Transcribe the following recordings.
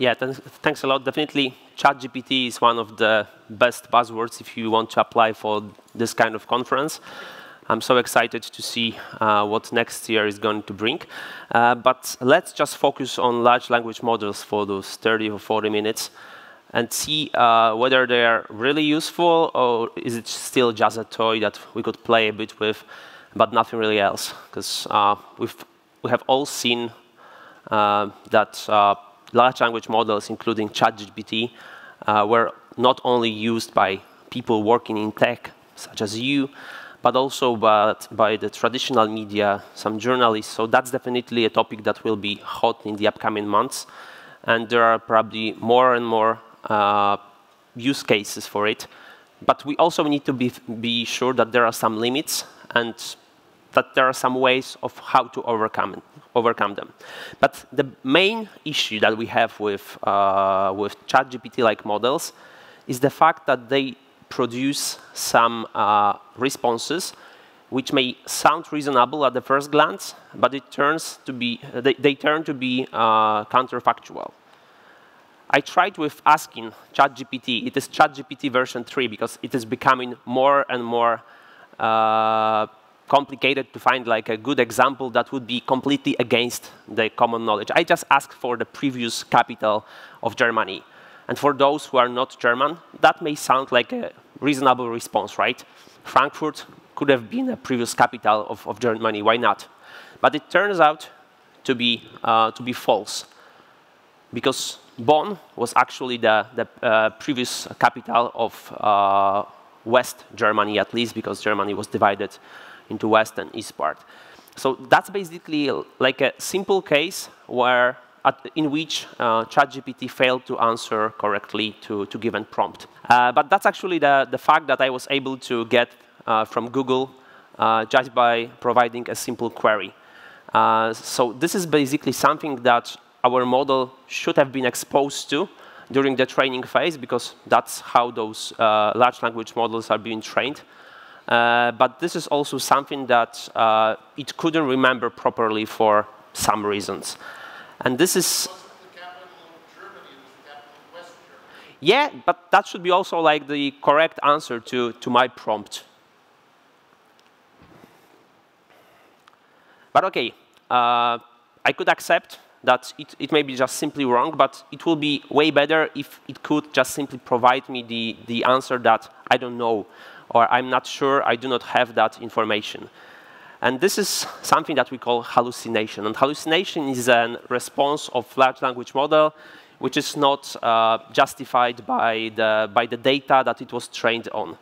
Yeah, th thanks a lot. Definitely, ChatGPT is one of the best buzzwords if you want to apply for this kind of conference. I'm so excited to see uh, what next year is going to bring. Uh, but let's just focus on large language models for those 30 or 40 minutes and see uh, whether they are really useful or is it still just a toy that we could play a bit with, but nothing really else. Because uh, we have all seen uh, that uh, large language models, including ChatGPT, were not only used by people working in tech, such as you, but also by, by the traditional media, some journalists. So that's definitely a topic that will be hot in the upcoming months. And there are probably more and more uh, use cases for it. But we also need to be, be sure that there are some limits and that there are some ways of how to overcome, overcome them. But the main issue that we have with, uh, with ChatGPT-like models is the fact that they produce some uh, responses which may sound reasonable at the first glance, but it turns to be, they, they turn to be uh, counterfactual. I tried with asking ChatGPT, it is ChatGPT version 3 because it is becoming more and more uh, complicated to find like a good example that would be completely against the common knowledge. I just asked for the previous capital of Germany. And for those who are not German, that may sound like a reasonable response, right? Frankfurt could have been a previous capital of, of Germany, why not? But it turns out to be, uh, to be false, because Bonn was actually the, the uh, previous capital of uh, West Germany, at least, because Germany was divided into West and East part. So that's basically like a simple case where at, in which uh, ChatGPT failed to answer correctly to, to given prompt. Uh, but that's actually the, the fact that I was able to get uh, from Google uh, just by providing a simple query. Uh, so this is basically something that our model should have been exposed to during the training phase, because that's how those uh, large language models are being trained. But this is also something that it couldn't remember properly for some reasons. And this is... Yeah, but that should be also like the correct answer to, to my prompt. But OK, uh, I could accept that it, it may be just simply wrong, but it will be way better if it could just simply provide me the, the answer that I don't know, or I'm not sure, I do not have that information. And this is something that we call hallucination. And hallucination is a response of large language model which is not uh, justified by the, by the data that it was trained on.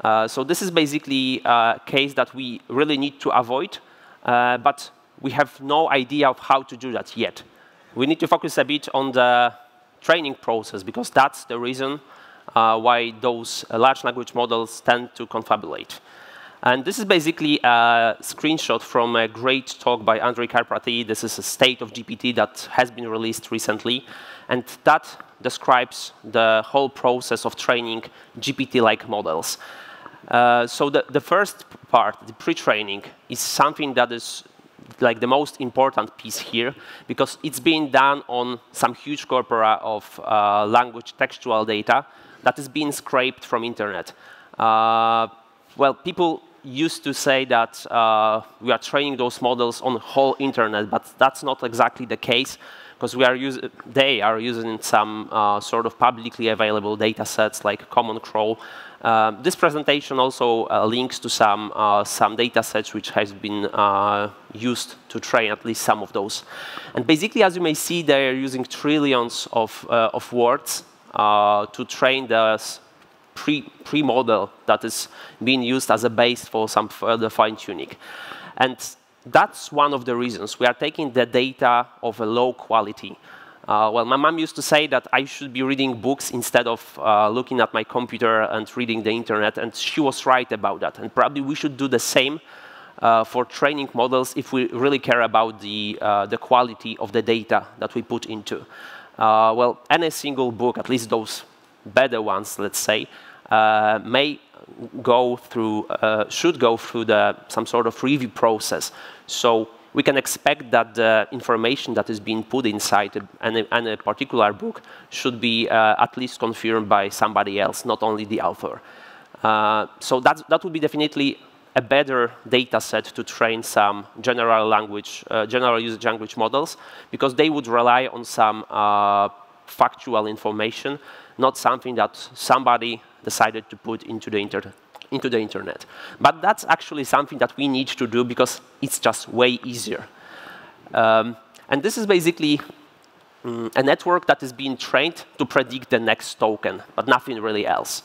Uh, so this is basically a case that we really need to avoid, uh, but we have no idea of how to do that yet. We need to focus a bit on the training process, because that's the reason why those large language models tend to confabulate. And this is basically a screenshot from a great talk by Andrej Karpathy. This is a state of GPT that has been released recently. And that describes the whole process of training GPT-like models. Uh, so the, the first part, the pre-training, is something that is like the most important piece here, because it's being done on some huge corpora of uh, language textual data that is being scraped from internet. Uh, well, people used to say that uh, we are training those models on whole internet, but that's not exactly the case because they are using some uh, sort of publicly available data sets like Common Crawl. Uh, this presentation also uh, links to some, uh, some data sets which has been uh, used to train at least some of those. And basically, as you may see, they are using trillions of, of words to train the pre-model pre that is being used as a base for some further fine-tuning. And that's one of the reasons. We are taking the data of a low quality. Uh, well, my mom used to say that I should be reading books instead of uh, looking at my computer and reading the internet, and she was right about that. And probably we should do the same uh, for training models if we really care about the, uh, the quality of the data that we put into. Uh, well, any single book, at least those better ones, let's say, uh, may go through, uh, should go through the, some sort of review process. So we can expect that the information that is being put inside any, any particular book should be uh, at least confirmed by somebody else, not only the author. Uh, so that, that would be definitely a better data set to train some general language, uh, general usage language models, because they would rely on some uh, factual information, not something that somebody decided to put into the internet into the internet. But that's actually something that we need to do because it's just way easier. Um, and this is basically um, a network that is being trained to predict the next token, but nothing really else.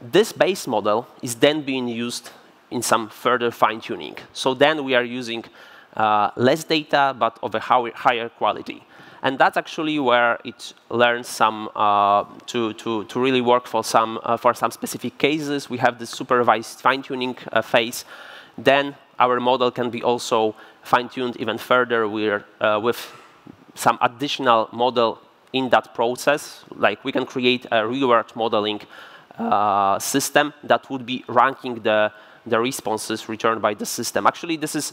This base model is then being used in some further fine-tuning. So then we are using uh, less data, but of a higher quality. And that's actually where it learns some uh, to, to, to really work for some, uh, for some specific cases. We have the supervised fine-tuning uh, phase. Then our model can be also fine-tuned even further with, uh, with some additional model in that process. Like we can create a reward modeling uh, system that would be ranking the, the responses returned by the system. Actually, this is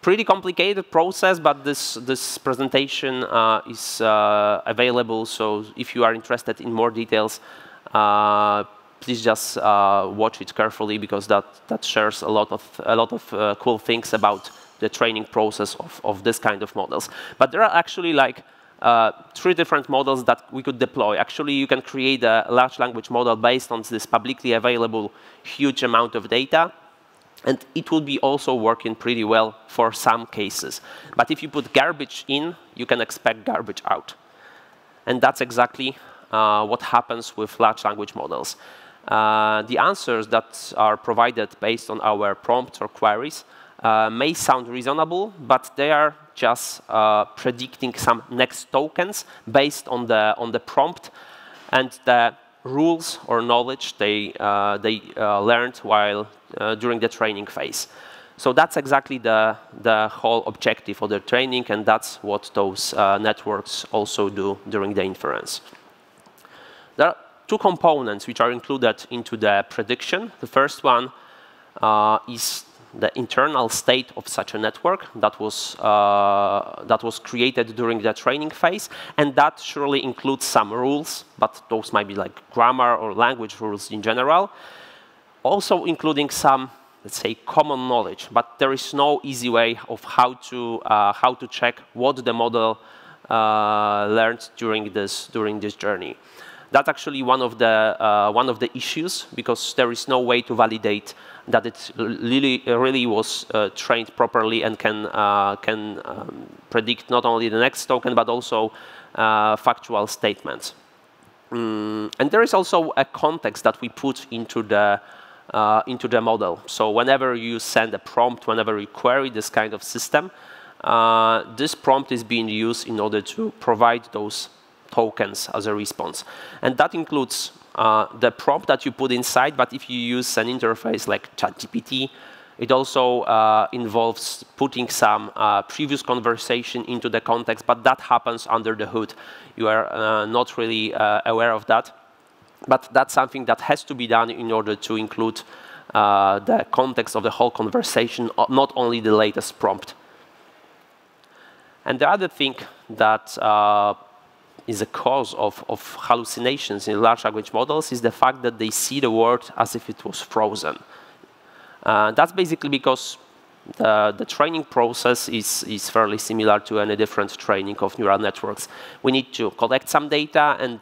pretty complicated process, but this, this presentation uh, is uh, available. So if you are interested in more details, uh, please just uh, watch it carefully because that, that shares a lot of, a lot of uh, cool things about the training process of, of this kind of models. But there are actually like uh, three different models that we could deploy. Actually, you can create a large language model based on this publicly available huge amount of data. And it will be also working pretty well for some cases. But if you put garbage in, you can expect garbage out. And that's exactly uh, what happens with large language models. Uh, the answers that are provided based on our prompts or queries uh, may sound reasonable, but they are just uh, predicting some next tokens based on the, on the prompt. And the rules or knowledge they, uh, they uh, learned while during the training phase. So that's exactly the, the whole objective of the training, and that's what those uh, networks also do during the inference. There are two components which are included into the prediction. The first one uh, is the internal state of such a network that was, uh, that was created during the training phase. And that surely includes some rules, but those might be like grammar or language rules in general. Also including some, let's say, common knowledge. But there is no easy way of how to, uh, how to check what the model uh, learned during this, during this journey. That's actually one of the, uh, one of the issues because there is no way to validate that it really, really was uh, trained properly and can, uh, can um, predict not only the next token, but also uh, factual statements. Mm, and there is also a context that we put into the, uh, into the model. So whenever you send a prompt, whenever you query this kind of system, uh, this prompt is being used in order to provide those tokens as a response. And that includes uh, the prompt that you put inside, but if you use an interface like ChatGPT, it also uh, involves putting some uh, previous conversation into the context, but that happens under the hood. You are uh, not really uh, aware of that. But that's something that has to be done in order to include uh, the context of the whole conversation, not only the latest prompt. And the other thing that is a cause of, of hallucinations in large language models is the fact that they see the world as if it was frozen. Uh, that's basically because the, the, training process is, is fairly similar to any different training of neural networks. We need to collect some data and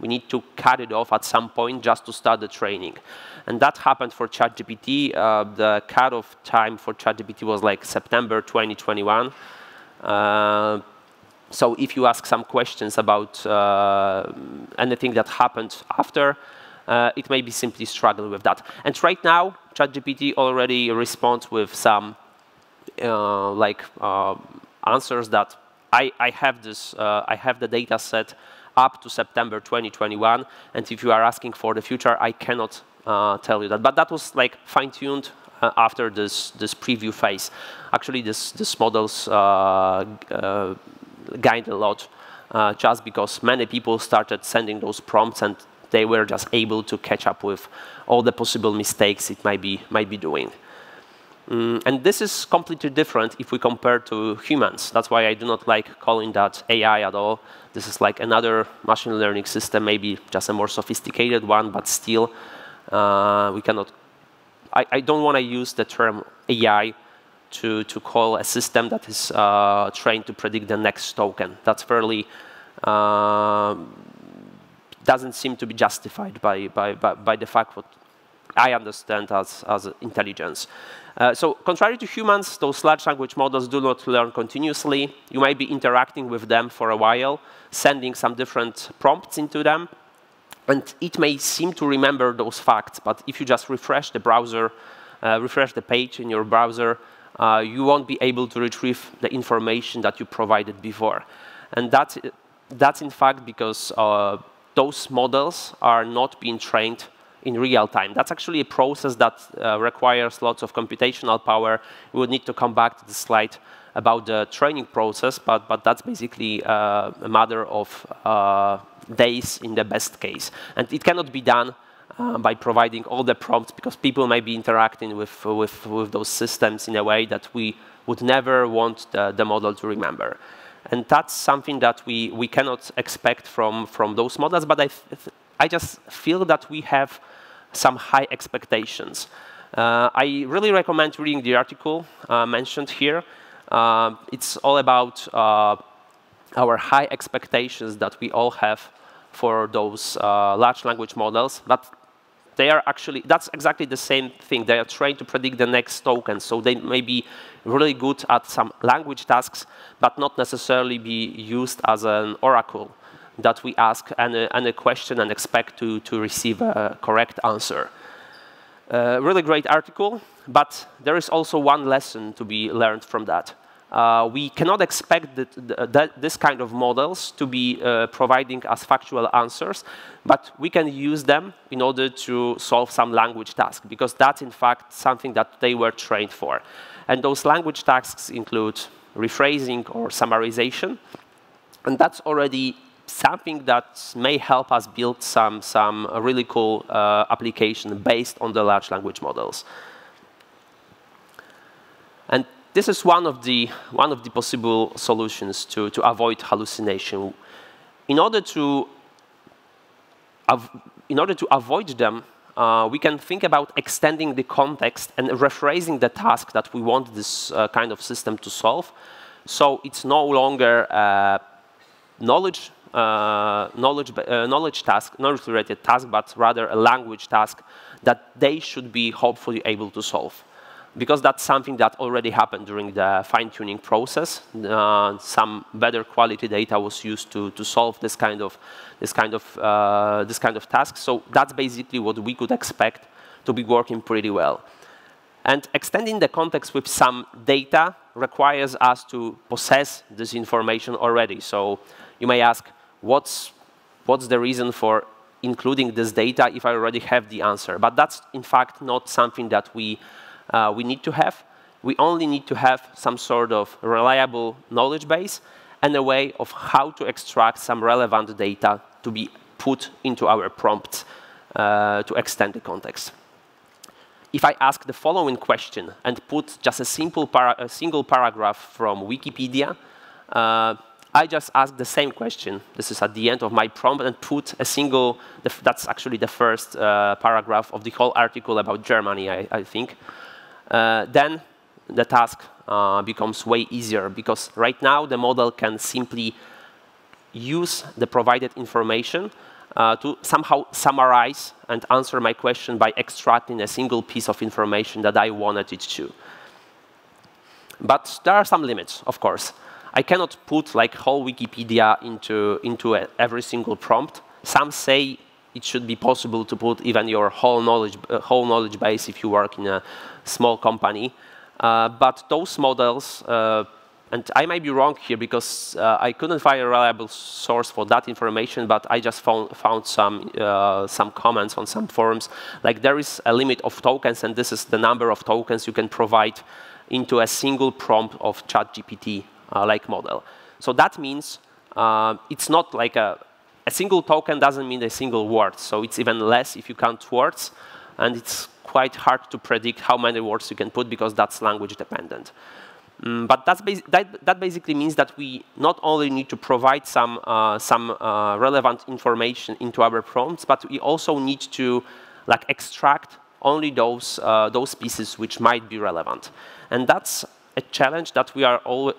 we need to cut it off at some point just to start the training. And that happened for ChatGPT. Uh, the cutoff time for ChatGPT was like September 2021. Uh, so if you ask some questions about uh, anything that happened after, uh, it may be simply struggling with that. And right now, ChatGPT already responds with some uh, like answers that I, I have this, I have the data set up to September 2021, and if you are asking for the future, I cannot uh, tell you that. But that was like fine-tuned uh, after this, this preview phase. Actually, this, this models uh, gained a lot uh, just because many people started sending those prompts and they were just able to catch up with all the possible mistakes it might be, might be doing. Mm, and this is completely different if we compare to humans. That's why I do not like calling that AI at all. This is like another machine learning system, maybe just a more sophisticated one, but still, uh, we cannot. I, I don't want to use the term AI to, to call a system that is uh, trained to predict the next token. That's fairly uh, doesn't seem to be justified by, by, by, by, the fact what I understand as, as intelligence. Uh, so contrary to humans, those large language models do not learn continuously. You might be interacting with them for a while, sending some different prompts into them, and it may seem to remember those facts, but if you just refresh the browser, uh, refresh the page in your browser, uh, you won't be able to retrieve the information that you provided before. And that's, that's in fact because uh, those models are not being trained in real time. That's actually a process that uh, requires lots of computational power. We would need to come back to the slide about the training process, but, but that's basically uh, a matter of uh, days in the best case. And it cannot be done uh, by providing all the prompts because people may be interacting with, with, with those systems in a way that we would never want the, the model to remember. And that's something that we, we cannot expect from, from those models, but I, I just feel that we have some high expectations. Uh, I really recommend reading the article uh, mentioned here. Uh, it's all about uh, our high expectations that we all have for those uh, large language models, but they are actually, that's exactly the same thing. They are trying to predict the next token, so they may be really good at some language tasks, but not necessarily be used as an oracle that we ask any, any question and expect to, to receive a correct answer. Uh, really great article, but there is also one lesson to be learned from that. Uh, we cannot expect that, that, this kind of models to be uh, providing us factual answers, but we can use them in order to solve some language task, because that's in fact something that they were trained for. And those language tasks include rephrasing or summarization, and that's already something that may help us build some, some really cool uh, application based on the large language models. This is one of the, one of the possible solutions to, to avoid hallucination. In order to, in order to avoid them, uh, we can think about extending the context and rephrasing the task that we want this uh, kind of system to solve. So it's no longer a knowledge, uh, knowledge, uh, knowledge task, knowledge-related task, but rather a language task that they should be hopefully able to solve because that's something that already happened during the fine-tuning process. Uh, some better quality data was used to, to solve this kind of this kind of uh, this kind of task. So that's basically what we could expect to be working pretty well. And extending the context with some data requires us to possess this information already. So you may ask, what's what's the reason for including this data if I already have the answer? But that's in fact not something that we uh, we need to have. We only need to have some sort of reliable knowledge base and a way of how to extract some relevant data to be put into our prompts uh, to extend the context. If I ask the following question and put just a simple para a single paragraph from Wikipedia, uh, I just ask the same question. This is at the end of my prompt and put a single, that's actually the first uh, paragraph of the whole article about Germany, I, I think then the task uh, becomes way easier because right now the model can simply use the provided information uh, to somehow summarize and answer my question by extracting a single piece of information that I wanted it to. But there are some limits, of course. I cannot put like whole Wikipedia into, into a, every single prompt. Some say it should be possible to put even your whole knowledge, uh, whole knowledge base if you work in a small company. Uh, but those models, uh, and I might be wrong here because uh, I couldn't find a reliable source for that information, but I just found, found some, uh, some comments on some forums. Like there is a limit of tokens, and this is the number of tokens you can provide into a single prompt of ChatGPT-like uh, model. So that means it's not like a, a single token doesn't mean a single word, so it's even less if you count words. and it's quite hard to predict how many words you can put because that's language dependent. Mm, but that, that, basically means that we not only need to provide some, uh, some uh, relevant information into our prompts, but we also need to like extract only those, uh, those pieces which might be relevant. And that's a challenge that we are all,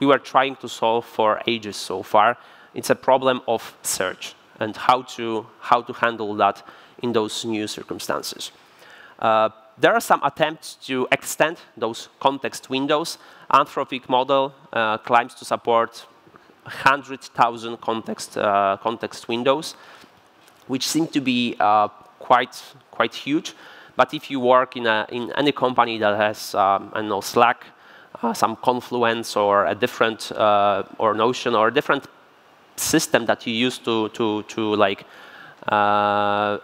we were trying to solve for ages so far. It's a problem of search and how to, how to handle that in those new circumstances. Uh, there are some attempts to extend those context windows. Anthropic model uh, claims to support 100,000 context, uh, context windows, which seem to be uh, quite, quite huge. But if you work in, a, in any company that has, um, I know, Slack, uh, some Confluence, or a different, uh, or Notion, or a different system that you use to, to, to like, uh,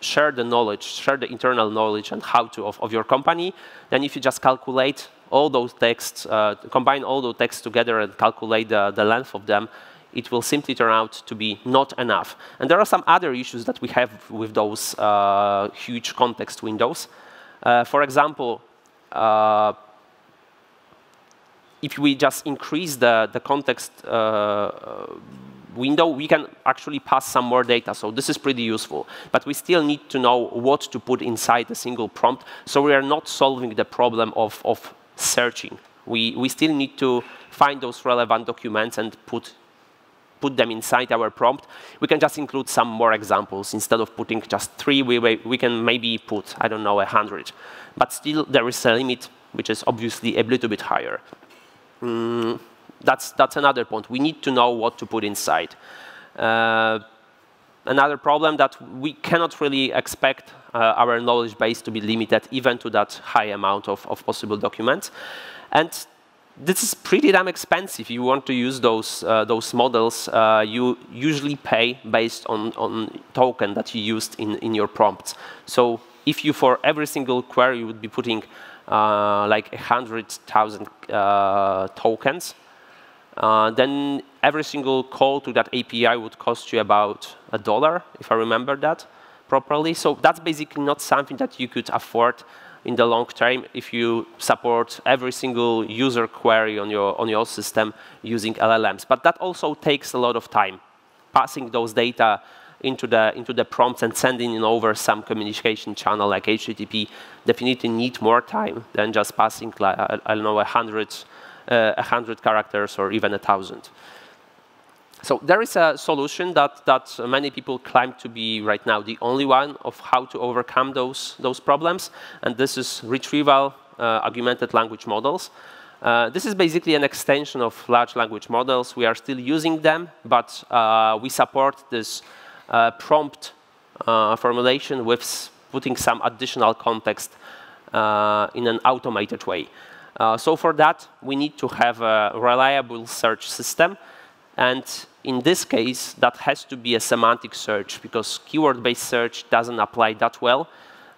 share the knowledge, share the internal knowledge and how to of, of your company, then if you just calculate all those texts, uh, combine all those texts together and calculate the, the length of them, it will simply turn out to be not enough. And there are some other issues that we have with those uh, huge context windows. Uh, for example, uh, if we just increase the, the context uh, window, we can actually pass some more data. So this is pretty useful. But we still need to know what to put inside a single prompt. So we are not solving the problem of, of searching. We, we still need to find those relevant documents and put, put them inside our prompt. We can just include some more examples. Instead of putting just three, we, we can maybe put, I don't know, a 100. But still, there is a limit, which is obviously a little bit higher. Mm that's, that's another point. We need to know what to put inside. Uh, another problem that we cannot really expect uh, our knowledge base to be limited even to that high amount of, of possible documents. And this is pretty damn expensive. If you want to use those, uh, those models, uh, you usually pay based on, on token that you used in, in your prompts. So if you, for every single query, you would be putting uh, like 100,000 uh, tokens, uh, then every single call to that API would cost you about a dollar, if I remember that properly. So that's basically not something that you could afford in the long term if you support every single user query on your, on your system using LLMs. But that also takes a lot of time. Passing those data into the, into the prompts and sending in over some communication channel like HTTP definitely need more time than just passing, I, I don't know, a hundred uh, 100 characters or even a 1,000. So there is a solution that, that many people claim to be right now the only one of how to overcome those, those problems, and this is retrieval uh, augmented language models. Uh, this is basically an extension of large language models. We are still using them, but uh, we support this prompt uh, formulation with putting some additional context in an automated way. Uh, so for that, we need to have a reliable search system. And in this case, that has to be a semantic search because keyword-based search doesn't apply that well.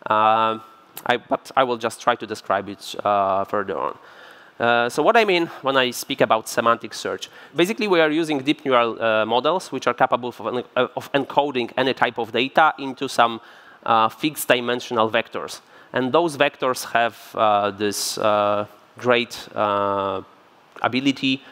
Uh, I, but I will just try to describe it uh, further on. Uh, so what I mean when I speak about semantic search, basically we are using deep neural uh, models which are capable of, uh, of, encoding any type of data into some fixed dimensional vectors. And those vectors have this great uh, ability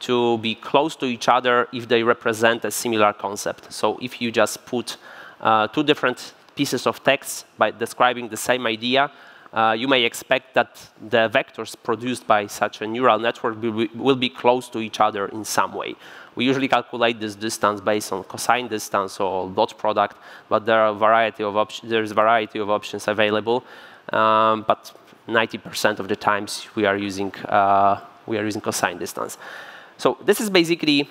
to be close to each other if they represent a similar concept. So if you just put uh, two different pieces of text by describing the same idea, uh, you may expect that the vectors produced by such a neural network will be, close to each other in some way. We usually calculate this distance based on cosine distance or dot product, but there are a variety of there's a variety of options available. Um, but 90% of the times we are using uh, we are using cosine distance. So this is basically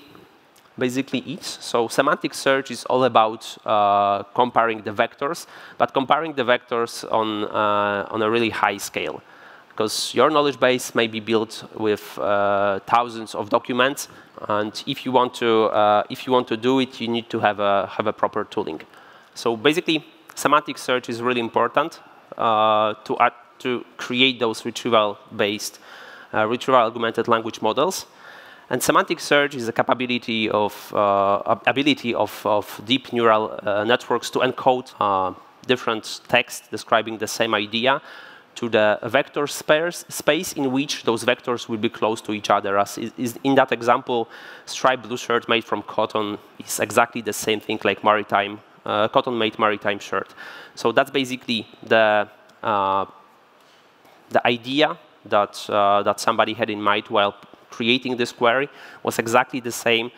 basically it. So semantic search is all about uh, comparing the vectors, but comparing the vectors on uh, on a really high scale, because your knowledge base may be built with uh, thousands of documents, and if you want to uh, if you want to do it, you need to have a have a proper tooling. So basically, semantic search is really important uh, to add to create those retrieval-based, uh, retrieval augmented language models. And semantic search is a capability of uh, ability of, of, deep neural uh, networks to encode uh, different text describing the same idea to the vector space, in which those vectors will be close to each other. As is, in that example, striped blue shirt made from cotton is exactly the same thing like maritime, uh, cotton-made maritime shirt. So that's basically the, uh, the idea that, uh, that somebody had in mind while creating this query was exactly the same.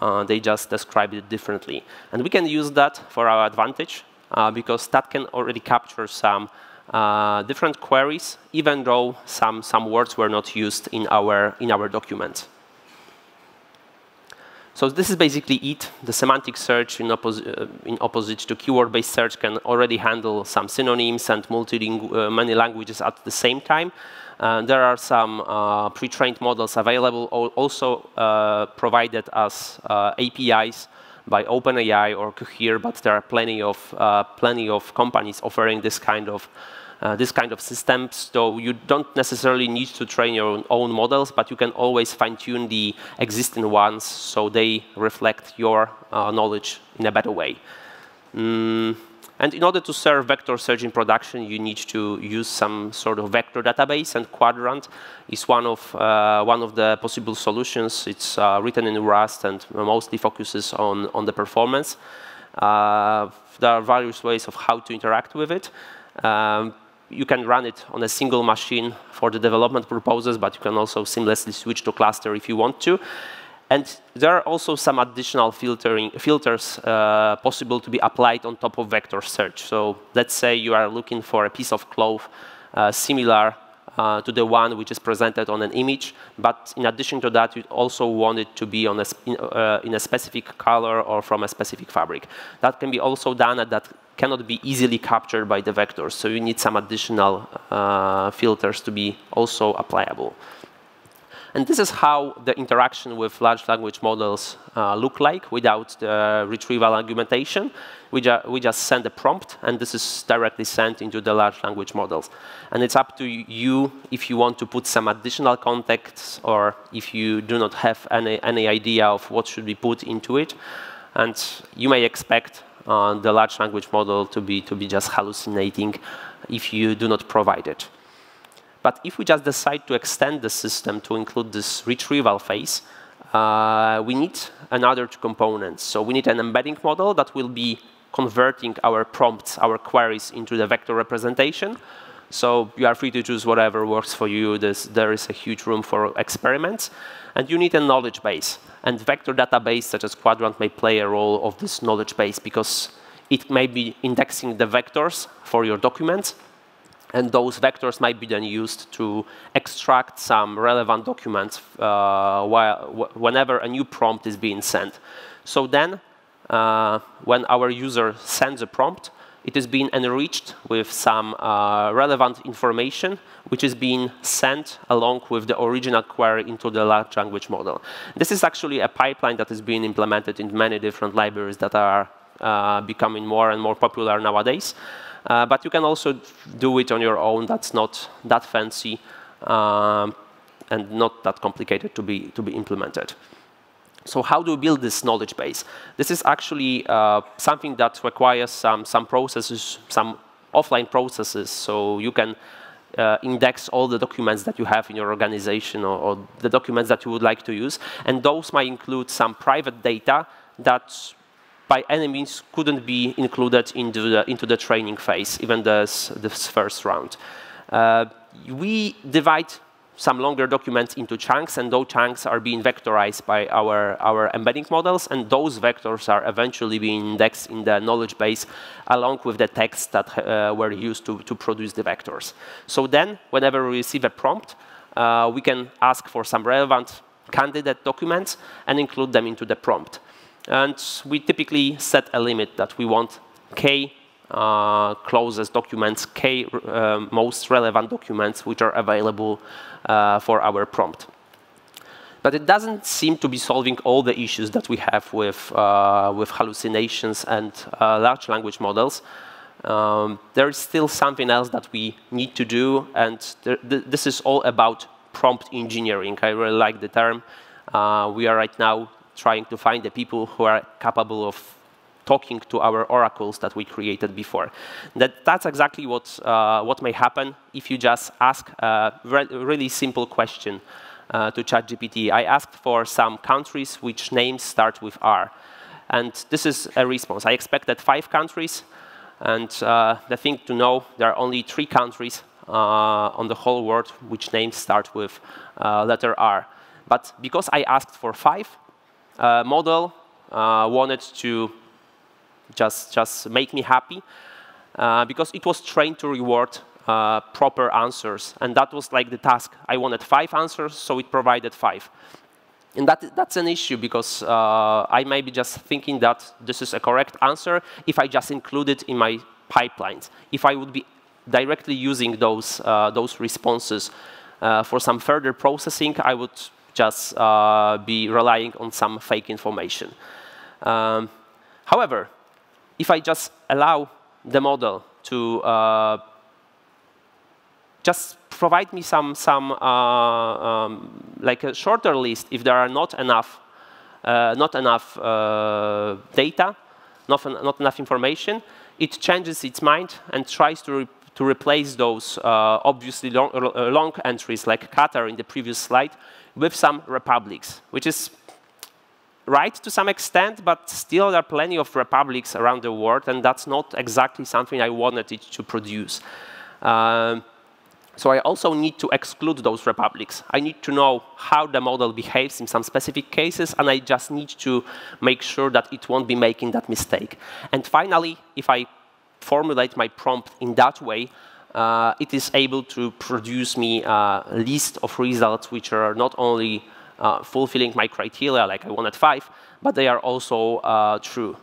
Uh, they just described it differently. And we can use that for our advantage uh, because that can already capture some uh, different queries, even though some, some words were not used in our, in our document. So this is basically it. The semantic search in, oppos uh, in opposite to keyword-based search can already handle some synonyms and uh, many languages at the same time. Uh, there are some uh, pre-trained models available, also uh, provided as uh, APIs by OpenAI or Cohere, but there are plenty of plenty of companies offering this kind of uh, this kind of systems. So you don't necessarily need to train your own, own models, but you can always fine-tune the existing ones so they reflect your uh, knowledge in a better way. Mm. And in order to serve vector search in production, you need to use some sort of vector database, and Qdrant is one of, uh, one of the possible solutions. It's uh, written in Rust and mostly focuses on, on the performance. Uh, there are various ways of how to interact with it. Um, you can run it on a single machine for the development purposes, but you can also seamlessly switch to cluster if you want to. And there are also some additional filtering, filters uh, possible to be applied on top of vector search. So let's say you are looking for a piece of cloth uh, similar uh, to the one which is presented on an image. But in addition to that, you also want it to be on a, in, uh, in, a specific color or from a specific fabric. That can be also done and that cannot be easily captured by the vectors. So you need some additional uh, filters to be also applicable. And this is how the interaction with large language models uh, look like without the retrieval augmentation. We, ju we, just send a prompt, and this is directly sent into the large language models. And it's up to you if you want to put some additional context or if you do not have any, any idea of what should be put into it. And you may expect uh, the large language model to be, to be just hallucinating if you do not provide it. But if we just decide to extend the system to include this retrieval phase, uh, we need another two components. So we need an embedding model that will be converting our prompts, our queries into the vector representation. So you are free to choose whatever works for you. There's, there is a huge room for experiments. And you need a knowledge base. And vector database such as Qdrant may play a role of this knowledge base because it may be indexing the vectors for your documents and those vectors might be then used to extract some relevant documents uh, while, whenever a new prompt is being sent. So then, uh, when our user sends a prompt, it is being enriched with some uh, relevant information, which is being sent along with the original query into the large language model. This is actually a pipeline that is being implemented in many different libraries that are uh, becoming more and more popular nowadays. Uh, but you can also do it on your own. That's not that fancy um, and not that complicated to be, to be implemented. So how do we build this knowledge base? This is actually uh, something that requires some, some processes, some offline processes. So you can uh, index all the documents that you have in your organization or, or, the documents that you would like to use. And those might include some private data that by any means couldn't be included into the, into the training phase, even this, this first round. Uh, we divide some longer documents into chunks, and those chunks are being vectorized by our, our embedding models, and those vectors are eventually being indexed in the knowledge base along with the text that uh, were used to, to produce the vectors. So then, whenever we receive a prompt, uh, we can ask for some relevant candidate documents and include them into the prompt. And we typically set a limit that we want k uh, closest documents, k uh, most relevant documents which are available uh, for our prompt. But it doesn't seem to be solving all the issues that we have with, uh, with hallucinations and uh, large language models. Um, there is still something else that we need to do, and th this is all about prompt engineering. I really like the term. Uh, we are right now trying to find the people who are capable of talking to our oracles that we created before. That, that's exactly what, uh, what may happen if you just ask a re really simple question uh, to ChatGPT. I asked for some countries which names start with R. And this is a response. I expected five countries. And uh, the thing to know, there are only three countries uh, on the whole world which names start with uh, letter R. But because I asked for five, uh, model uh, wanted to just, just make me happy uh, because it was trained to reward uh, proper answers. And that was like the task. I wanted five answers, so it provided five. And that, that's an issue because uh, I may be just thinking that this is a correct answer if I just include it in my pipelines. If I would be directly using those, uh, those responses uh, for some further processing, I would just uh, be relying on some fake information. Um, however, if I just allow the model to uh, just provide me some, some uh, um, like a shorter list if there are not enough, uh, not enough uh, data, not, not enough information, it changes its mind and tries to, to replace those uh, obviously long, uh, long entries like Qatar in the previous slide with some republics, which is right to some extent, but still there are plenty of republics around the world, and that's not exactly something I wanted it to produce. Um, so I also need to exclude those republics. I need to know how the model behaves in some specific cases, and I just need to make sure that it won't be making that mistake. And finally, if I formulate my prompt in that way, uh, it is able to produce me a list of results which are not only uh, fulfilling my criteria, like I wanted five, but they are also uh, true.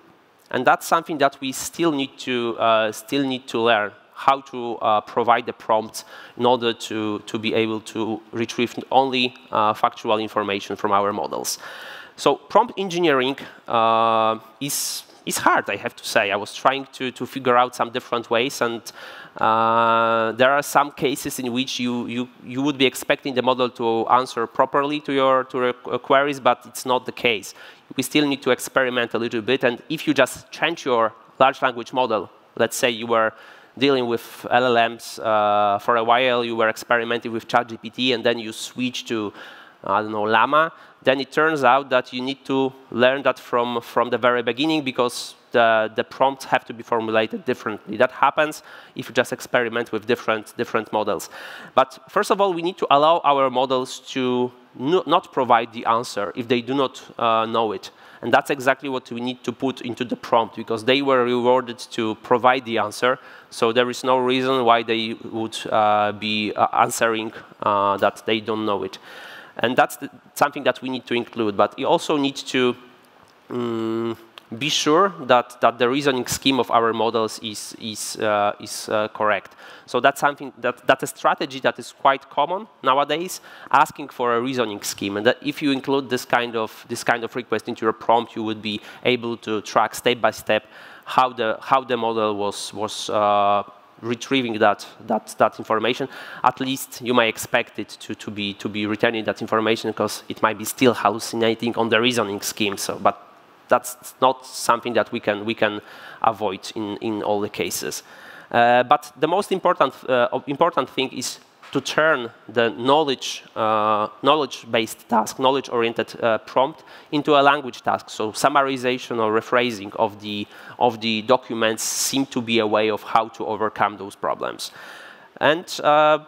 And that's something that we still need to, uh, still need to learn, how to uh, provide the prompts in order to, to be able to retrieve only uh, factual information from our models. So prompt engineering is is hard, I have to say. I was trying to, to figure out some different ways, and uh, there are some cases in which you, you, you would be expecting the model to answer properly to your, to your queries, but it's not the case. We still need to experiment a little bit, and if you just change your large language model, let's say you were dealing with LLMs uh, for a while, you were experimenting with ChatGPT, and then you switch to, I don't know, Llama, then it turns out that you need to learn that from, from the very beginning because the, the prompts have to be formulated differently. That happens if you just experiment with different, different models. But first of all, we need to allow our models to no, not provide the answer if they do not uh, know it. And that's exactly what we need to put into the prompt, because they were rewarded to provide the answer. So there is no reason why they would uh, be uh, answering uh, that they don't know it. And that's the, something that we need to include. But you also need to um, be sure that, that the reasoning scheme of our models is, is, uh, is uh, correct. So that's something that, that's a strategy that is quite common nowadays, asking for a reasoning scheme. And that if you include this kind of, this kind of request into your prompt, you would be able to track step by step how the, how the model was, was uh, retrieving that, that, that information, at least you might expect it to, to, be, to be returning that information because it might be still hallucinating on the reasoning scheme. So, but that's not something that we can, we can avoid in, in all the cases. Uh, but the most important, uh, important thing is to turn the knowledge, uh, knowledge-based task, knowledge-oriented uh, prompt into a language task. So summarization or rephrasing of the, of the documents seem to be a way of how to overcome those problems. And uh,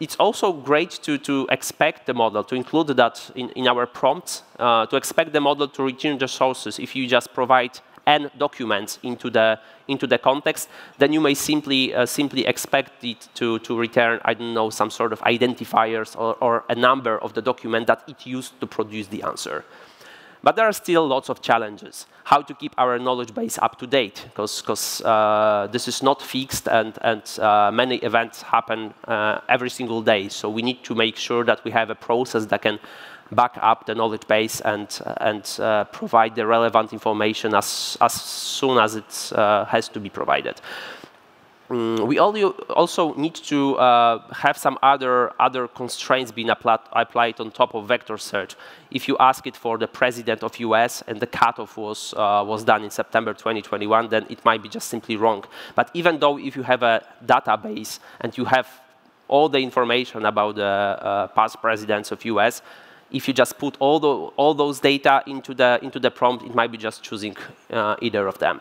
it's also great to, to expect the model, to include that in, in our prompts, uh, to expect the model to return the sources if you just provide n documents into the into the context, then you may simply uh, simply expect it to to return I don't know some sort of identifiers or, or a number of the document that it used to produce the answer. But there are still lots of challenges. How to keep our knowledge base up to date, because uh, this is not fixed and, and uh, many events happen uh, every single day. So we need to make sure that we have a process that can back up the knowledge base and, and uh, provide the relevant information as, as soon as it uh, has to be provided. Mm, we also need to uh, have some other, other constraints being applied, applied on top of vector search. If you ask it for the president of US and the cutoff was, uh, was done in September 2021, then it might be just simply wrong. But even though if you have a database and you have all the information about the uh, past presidents of US, if you just put all, the, all those data into the, into the prompt, it might be just choosing uh, either of them.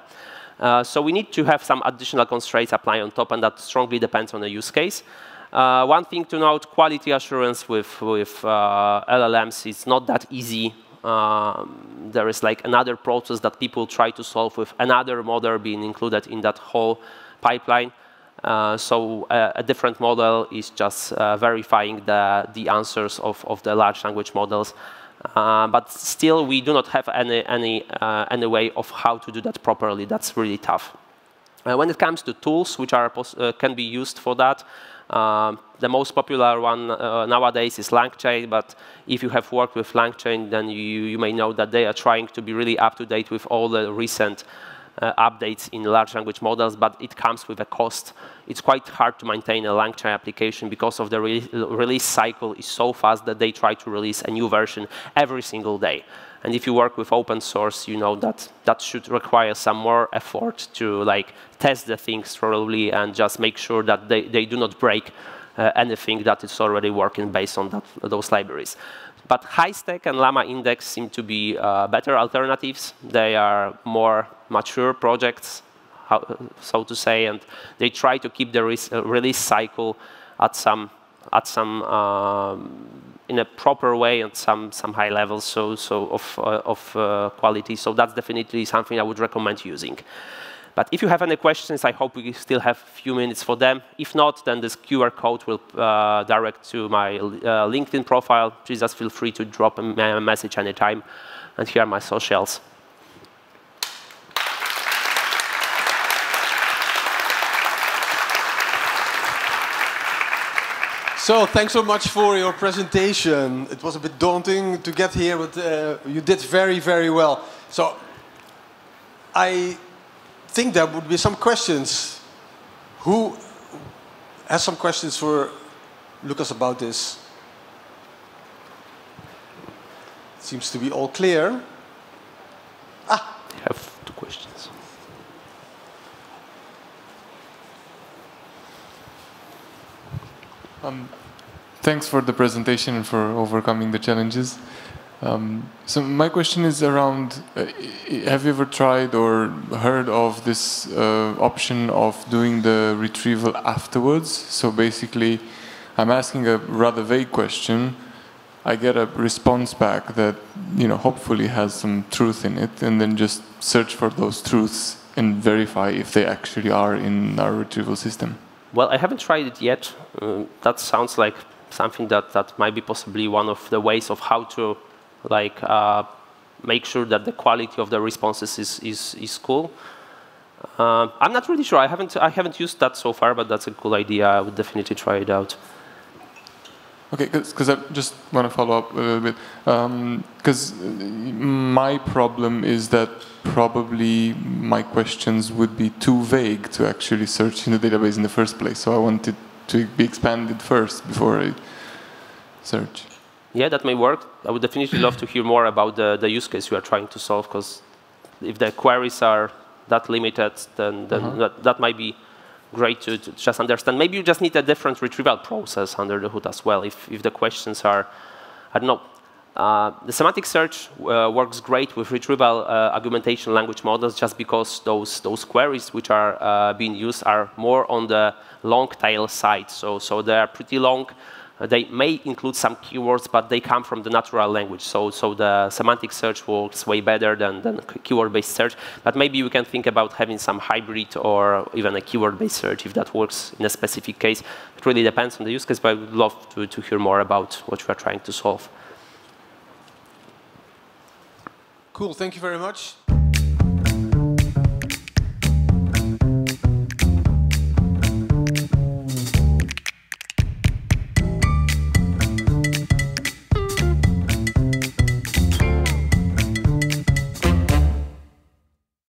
Uh, so we need to have some additional constraints apply on top, and that strongly depends on the use case. Uh, one thing to note, quality assurance with, with uh, LLMs is not that easy. Um, there is like another process that people try to solve with another model being included in that whole pipeline. Uh, so uh, a different model is just uh, verifying the, the answers of, of the large language models. Uh, but still, we do not have any, any, uh, any way of how to do that properly. That's really tough. When it comes to tools which are can be used for that, um, the most popular one nowadays is LangChain, but if you have worked with LangChain, then you, you may know that they are trying to be really up to date with all the recent updates in large language models, but it comes with a cost. It's quite hard to maintain a LangChain application because of the re release cycle is so fast that they try to release a new version every single day. And if you work with open source, you know that that should require some more effort to like test the things thoroughly and just make sure that they, they do not break uh, anything that is already working based on that, those libraries. But Haystack and Llama Index seem to be uh, better alternatives. They are more mature projects, so to say, and they try to keep the uh, release cycle at some at some um, in a proper way and some some high levels so so of uh, of uh, quality. So that's definitely something I would recommend using. But if you have any questions, I hope we still have a few minutes for them. If not, then this QR code will uh, direct to my uh, LinkedIn profile. Please just feel free to drop a message anytime. And here are my socials. So thanks so much for your presentation. It was a bit daunting to get here, but uh, you did very, very well. So I think there would be some questions. Who has some questions for Lucas about this? Seems to be all clear. Ah, I have two questions. Um, thanks for the presentation and for overcoming the challenges. Um, so my question is around, uh, have you ever tried or heard of this uh, option of doing the retrieval afterwards? So basically, I'm asking a rather vague question. I get a response back that, you know, hopefully has some truth in it, and then just search for those truths and verify if they actually are in our retrieval system. Well, I haven't tried it yet. Uh, that sounds like something that, that might be possibly one of the ways of how to like uh, make sure that the quality of the responses is, is, is cool. Uh, I'm not really sure. I haven't, I haven't used that so far, but that's a cool idea. I would definitely try it out. Okay, because I just want to follow up a little bit. Because um, my problem is that probably my questions would be too vague to actually search in the database in the first place. So I wanted to be expanded first before I search. Yeah, that may work. I would definitely love to hear more about the, the use case you are trying to solve, because if the queries are that limited, then, then uh -huh. that, that might be great to, to, just understand. Maybe you just need a different retrieval process under the hood as well. If, if the questions are, I don't know, uh, the semantic search uh, works great with retrieval uh, augmentation language models just because those, those queries which are uh, being used are more on the long tail side. So, so they are pretty long. Uh, they may include some keywords, but they come from the natural language. So, so the semantic search works way better than, than keyword-based search. But maybe we can think about having some hybrid or even a keyword-based search if that works in a specific case. It really depends on the use case, but I would love to, to hear more about what you are trying to solve. Cool, thank you very much.